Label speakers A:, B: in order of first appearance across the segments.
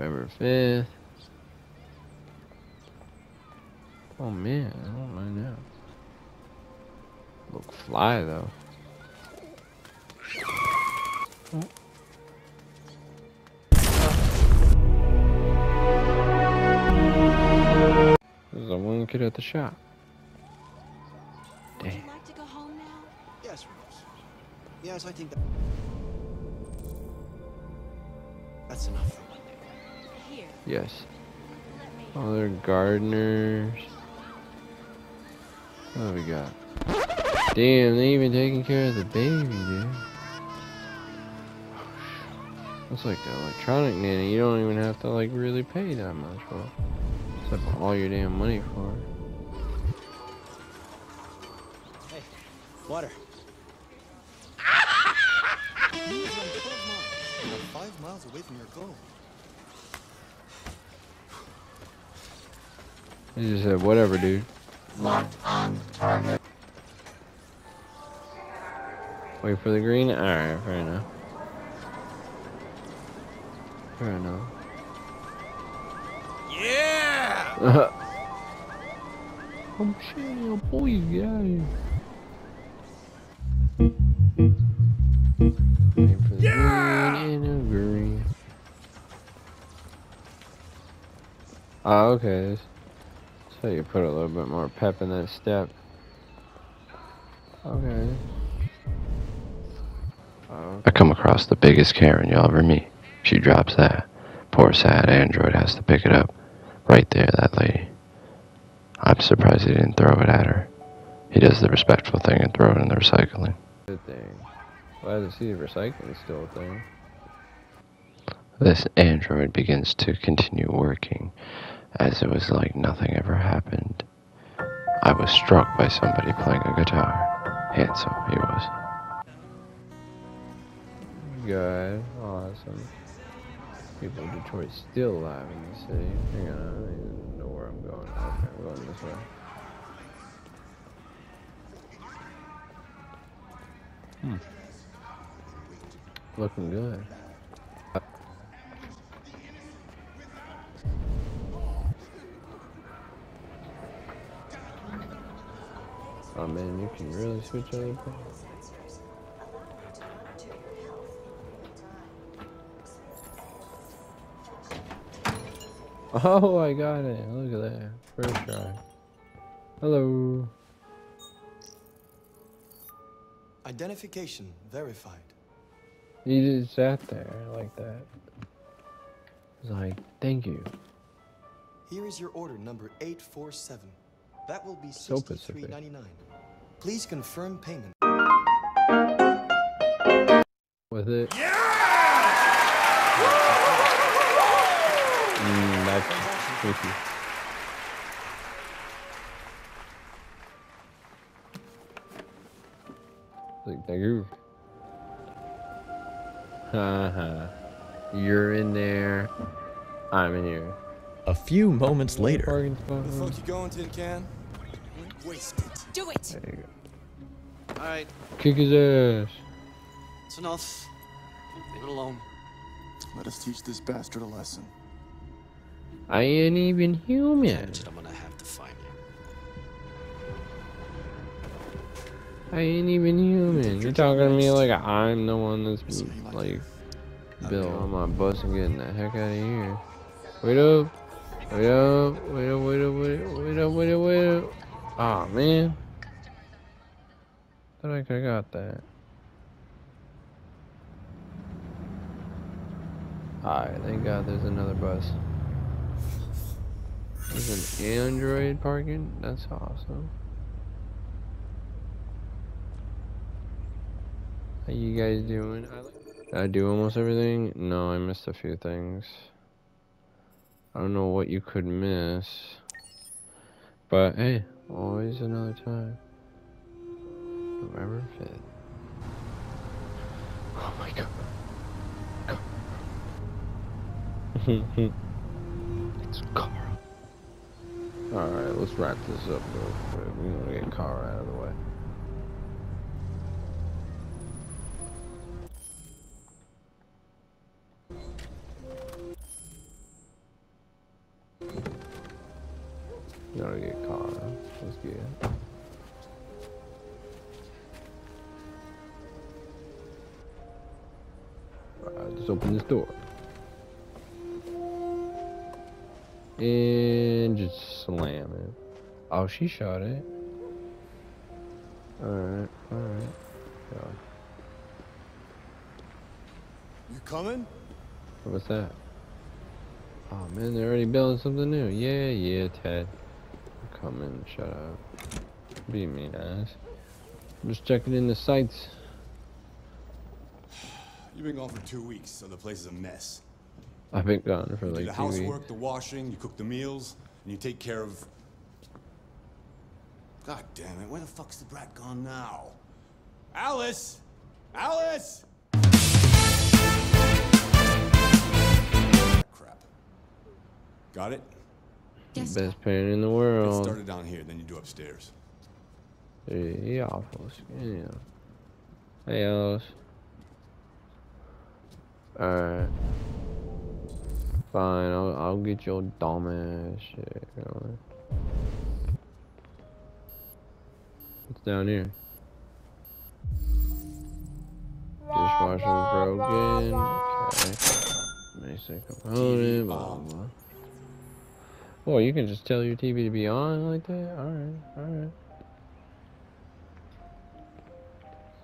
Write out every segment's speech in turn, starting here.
A: November 5th. Oh man, I don't mind that. Look fly though. There's a one kid at the shop.
B: Would you
A: Damn.
B: like to go home now?
C: Yes, Rose. Yes, I think that... That's enough
A: Yes.
B: let me.
A: Oh, gardeners. What do we got? Damn, they even taking care of the baby, dude. That's like an electronic nanny. You don't even have to like really pay that much for. Except for all your damn money for it.
C: Hey, water. You run 12 miles. You are five miles away from your goal.
A: He just said, whatever, dude. Locked on target. Wait for the green? Alright, fair enough. Fair enough.
C: Yeah!
A: oh shit, yo, boys, get out of here. Wait for the green and the green. Oh, okay. So you put a little bit more pep in that step. Okay. Oh,
D: I come across the biggest Karen you'll ever meet. She drops that. Poor sad android has to pick it up. Right there, that lady. I'm surprised he didn't throw it at her. He does the respectful thing and throw it in the recycling.
A: good thing. Glad to see recycling is still a thing.
D: This android begins to continue working as it was like nothing ever happened. I was struck by somebody playing a guitar. Handsome, he was.
A: Good. Awesome. People in Detroit still alive in the city. Hang on, I don't even know where I'm going. Okay, I'm going this way. Hmm. Looking good. Oh man, you can really switch other things. Oh, I got it. Look at that. First try. Hello.
C: Identification verified.
A: He just sat there like that. He's like, thank you.
C: Here is your order number 847. That will be
A: So Pacific.
C: 63.99. Please confirm payment.
A: With it. Mm, that's tricky. Like, thank you. Haha. You're in there. I'm in here.
E: A few moments later,
C: The fuck you going, Tin Can? Waste it.
B: Do it!
A: There you go.
C: Alright,
A: Kick his ass.
C: it's enough. Leave it alone.
F: Let us teach this bastard a lesson.
A: I ain't even human.
C: I'm gonna have to find you.
A: I ain't even human. You're talking to me like I'm the one that's
F: So like
A: like? Bill on my bus and getting the heck out of here. Wait up. Wait up. Wait up. Wait up. Wait up. Wait up. Wait up. Wait up. Aw, man. Thought I could've got that. Alright, thank God there's another bus. There's an Android parking? That's awesome. How you guys doing? I do almost everything? No, I missed a few things. I don't know what you could miss. But hey, always another time. November 5th. Oh my god. it's Kara. Alright, let's wrap this up real quick. We want to get Kara out of the way. Gotta get Kara. Let's get it. Alright, just open this door. And just slam it. Oh, she shot it. Alright, alright.
F: You coming?
A: What's that? Oh man, they're already building something new. Yeah, yeah, Ted. Come in, shut up. Be mean ass. I'm just checking in the sights.
F: You've been gone for two weeks, so the place is a mess.
A: I've been gone for
F: You do
A: like
F: the
A: two weeks.
F: housework, the washing, you cook the meals, and you take care of. God damn it! Where the fuck's the brat gone now? Alice, Alice! Crap. Got it.
B: Yes,
A: Best parent in the world.
F: Get
A: world.
F: started down here, then you do upstairs.
A: Yeah, awful. Yeah. Hey, Alice. Alright. Fine, I'll, I'll get your dumb ass shit going. What's down here? Dishwasher's broken. Okay. Basic component, blah, blah, Oh, you can just tell your TV to be on like that? Alright, alright.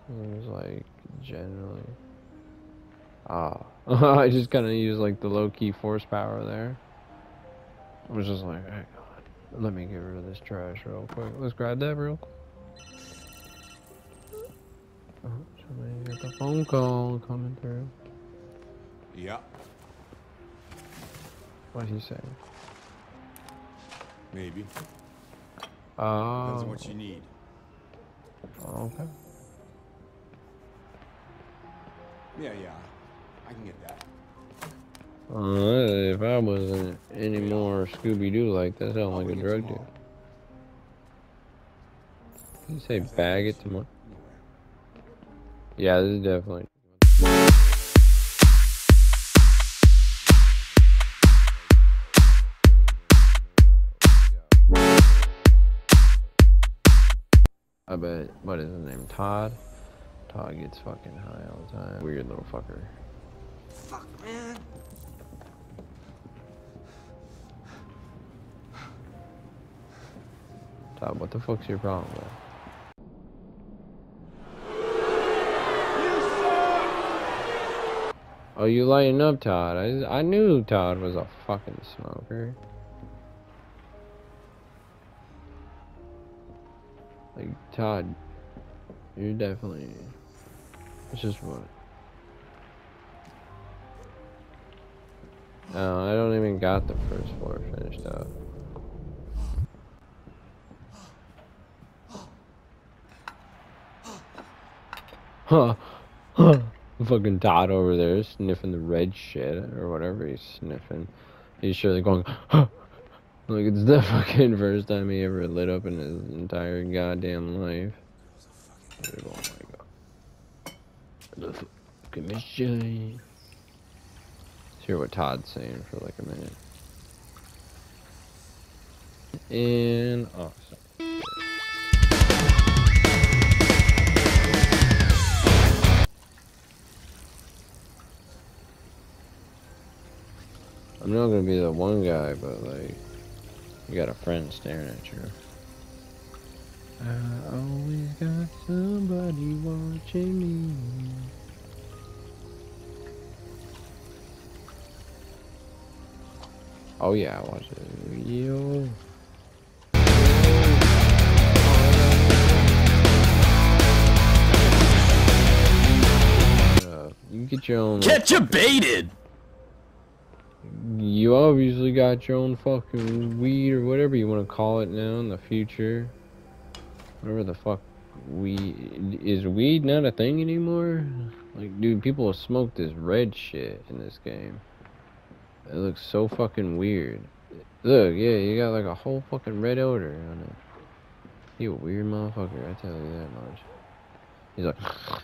A: Seems like generally. Ah. I just kind of use like the low key force power there. I was just like, hey, God, let me get rid of this trash real quick. Let's grab that real quick. Oh, somebody got the phone call coming through.
F: Yeah,
A: What'd he say?
F: Maybe. Depends
A: Oh,
F: on what you need.
A: okay.
F: Yeah, yeah. I can get that.
A: Uh, if I wasn't any more Scooby Doo like that, sound
F: I'll
A: like a drug dealer. Did you say bag it tomorrow? Yeah, this is definitely. I bet, what is his name? Todd? Todd gets fucking high all the time. Weird little fucker.
F: Fuck, man.
A: Todd, what the fuck's your problem, bro? Oh, you lighting up, Todd. I, I knew Todd was a fucking smoker. Like, Todd, you're definitely. It's just what. Uh, no, I don't even got the first floor finished up. Huh. Huh. Fucking Todd over there sniffing the red shit or whatever he's sniffing. He's surely going, huh. Like it's the fucking first time he ever lit up in his entire goddamn life. Oh my god. The fucking machine. Let's hear what Todd's saying for like a minute. And awesome. I'm not gonna be the one guy, but like, you got a friend staring at you. I always got somebody watching me. Oh yeah, I watch it. Yo. Uh, You can get your own.
E: Catch you baited!
A: You obviously got your own fucking weed or whatever you want to call it now in the future. Whatever the fuck weed is weed not a thing anymore? Like dude, people smoke this red shit in this game. It looks so fucking weird. Look, yeah, you got like a whole fucking red odor on it. You a weird motherfucker, I tell you that much. He's like,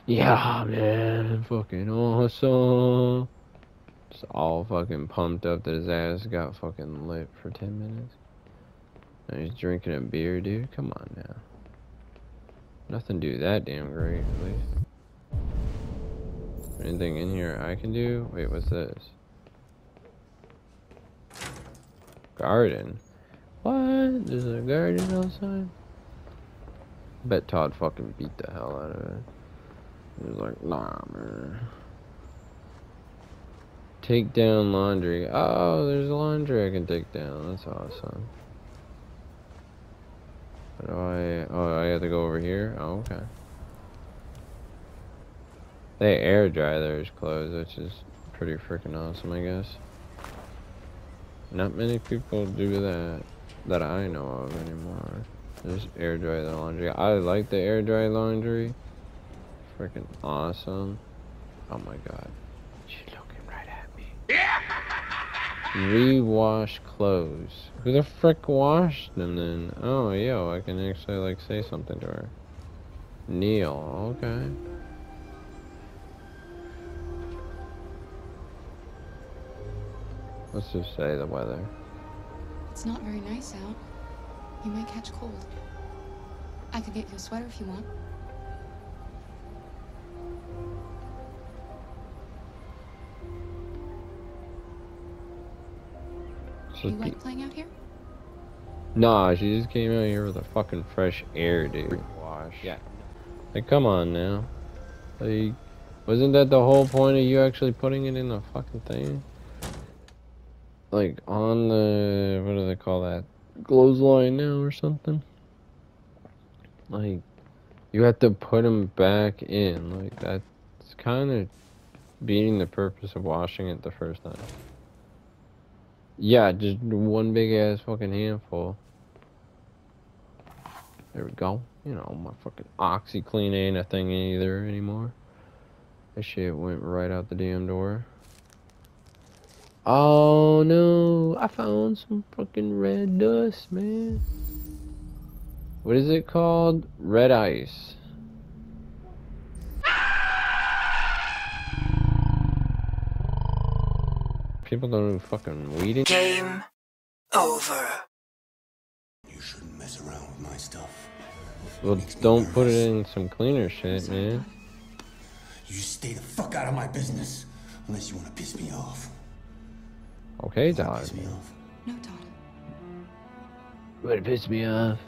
A: yeah, man, fucking awesome. Just all fucking pumped up that his ass got fucking lit for 10 minutes. Now he's drinking a beer, dude. Come on now. Nothing do that damn great, at least. Anything in here I can do? Wait, what's this? Garden? What? There's a garden outside? Bet Todd fucking beat the hell out of it. He was like, nah, man. Take down laundry. Oh, there's a laundry I can take down. That's awesome. How do I... Oh, I have to go over here? Oh, okay. They air dry theirs clothes, which is pretty freaking awesome, I guess. Not many people do that, that I know of anymore. Just air dry the laundry. I like the air dry laundry. Freaking awesome. Oh my god. She's looking right at me. Rewash clothes. Who the frick washed them then? Oh, yo, I can actually like say something to her. Neil, okay. Let's just say the weather.
B: It's not very nice out. You might catch cold. I could get you a sweater if you want.
A: So
B: you like playing out here?
A: Nah, she just came out here with a fucking fresh air, dude. Wash. Yeah. Like, come on now. Like, wasn't that the whole point of you actually putting it in the fucking thing? Like, on the, what do they call that? Clothesline now or something? Like, you have to put them back in. Like, that's kind of beating the purpose of washing it the first time. Yeah, just one big ass fucking handful. There we go. You know, my fucking OxiClean ain't a thing either anymore. That shit went right out the damn door. Oh no, I found some fucking red dust, man. What is it called? Red ice. People don't do fucking weed in
G: Game over.
F: You shouldn't mess around with my stuff.
A: Well, don't put it in some cleaner shit, man.
F: You stay the fuck out of my business. Unless you want to piss me off.
A: Okay,
F: Wanna
A: Todd.
F: Piss me off.
B: No, Todd.
A: Would it piss me off?